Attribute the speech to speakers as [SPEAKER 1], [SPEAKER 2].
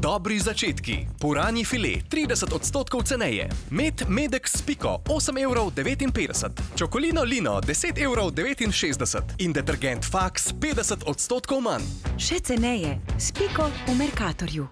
[SPEAKER 1] Dobri začetki. Purani file 30 odstotkov ceneje. Med medek s piko 8,59 evrov. Čokolino lino 10,69 evrov. In detergent faks 50 odstotkov manj.
[SPEAKER 2] Še ceneje. S piko v Merkatorju.